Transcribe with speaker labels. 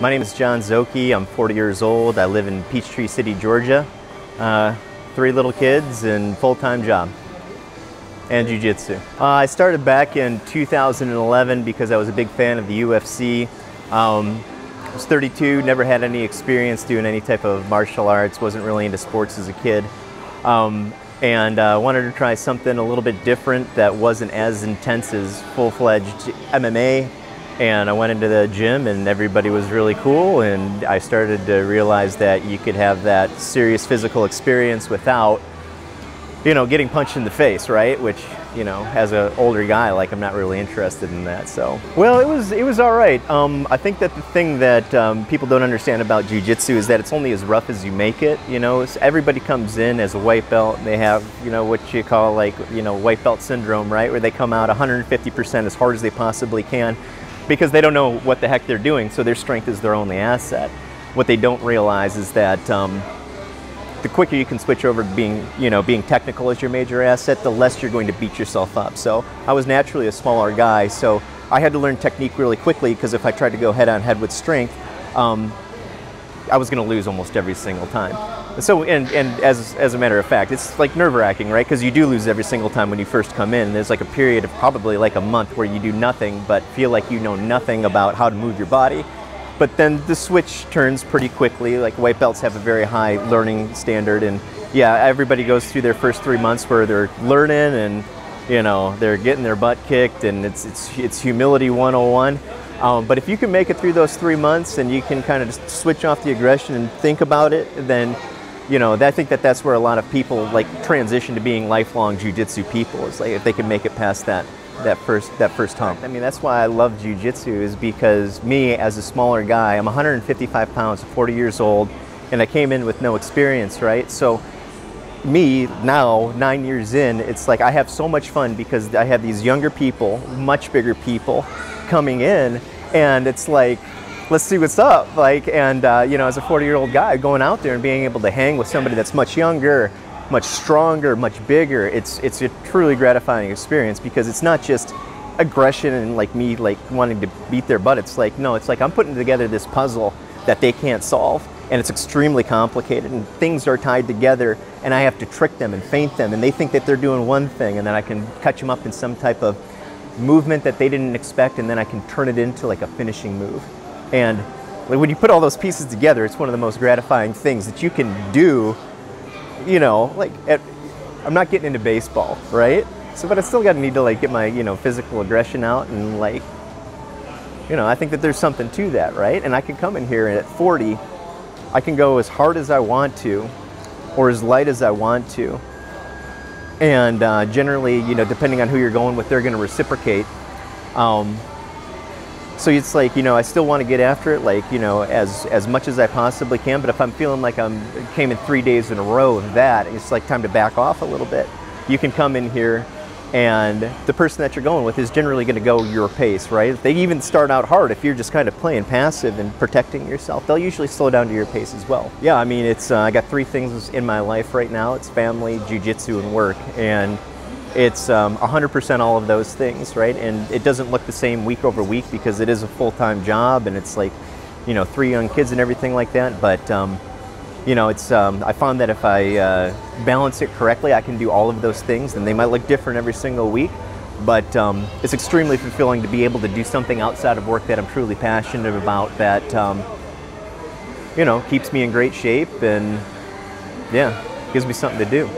Speaker 1: My name is John Szoke. I'm 40 years old. I live in Peachtree City, Georgia. Uh, three little kids and full-time job and jiu-jitsu. Uh, I started back in 2011 because I was a big fan of the UFC. Um, I was 32, never had any experience doing any type of martial arts, wasn't really into sports as a kid. Um, and uh, wanted to try something a little bit different that wasn't as intense as full-fledged MMA. And I went into the gym and everybody was really cool and I started to realize that you could have that serious physical experience without you know, getting punched in the face, right? Which, you know, as an older guy, like I'm not really interested in that. So, well, it was it was all right. Um, I think that the thing that um, people don't understand about jujitsu is that it's only as rough as you make it. You know, it's, everybody comes in as a white belt. And they have, you know, what you call like, you know, white belt syndrome, right? Where they come out 150% as hard as they possibly can because they don't know what the heck they're doing. So their strength is their only asset. What they don't realize is that. Um, the quicker you can switch over to being, you know, being technical as your major asset, the less you're going to beat yourself up. So I was naturally a smaller guy, so I had to learn technique really quickly because if I tried to go head on head with strength, um, I was going to lose almost every single time. So, and, and as, as a matter of fact, it's like nerve wracking, right? Because you do lose every single time when you first come in. There's like a period of probably like a month where you do nothing but feel like you know nothing about how to move your body but then the switch turns pretty quickly. Like white belts have a very high learning standard, and yeah, everybody goes through their first three months where they're learning and you know they're getting their butt kicked, and it's it's it's humility 101. Um, but if you can make it through those three months and you can kind of just switch off the aggression and think about it, then you know I think that that's where a lot of people like transition to being lifelong jujitsu people. Is like if they can make it past that that first that first hump. I mean, that's why I love jujitsu is because me as a smaller guy, I'm 155 pounds, 40 years old, and I came in with no experience, right? So me now, nine years in, it's like I have so much fun because I have these younger people, much bigger people, coming in, and it's like let's see what's up. Like, and uh, you know, as a 40 year old guy going out there and being able to hang with somebody that's much younger, much stronger, much bigger. It's it's a truly gratifying experience because it's not just aggression and like me like wanting to beat their butt. It's like no, it's like I'm putting together this puzzle that they can't solve and it's extremely complicated and things are tied together and I have to trick them and feint them and they think that they're doing one thing and then I can catch them up in some type of movement that they didn't expect and then I can turn it into like a finishing move. And when you put all those pieces together, it's one of the most gratifying things that you can do you know, like at, I'm not getting into baseball, right? So, but I still got to need to like get my, you know, physical aggression out and like, you know, I think that there's something to that, right? And I can come in here at 40, I can go as hard as I want to or as light as I want to. And uh, generally, you know, depending on who you're going with, they're going to reciprocate. Um, so it's like you know I still want to get after it like you know as as much as I possibly can but if I'm feeling like I'm came in three days in a row of that it's like time to back off a little bit you can come in here and the person that you're going with is generally going to go your pace right? They even start out hard if you're just kind of playing passive and protecting yourself. They'll usually slow down to your pace as well. Yeah I mean it's uh, I got three things in my life right now. It's family jiu-jitsu and work. And it's um, 100% all of those things, right? And it doesn't look the same week over week because it is a full-time job and it's like, you know, three young kids and everything like that. But, um, you know, it's um, I found that if I uh, balance it correctly, I can do all of those things, and they might look different every single week. But um, it's extremely fulfilling to be able to do something outside of work that I'm truly passionate about. That um, you know keeps me in great shape and yeah, gives me something to do.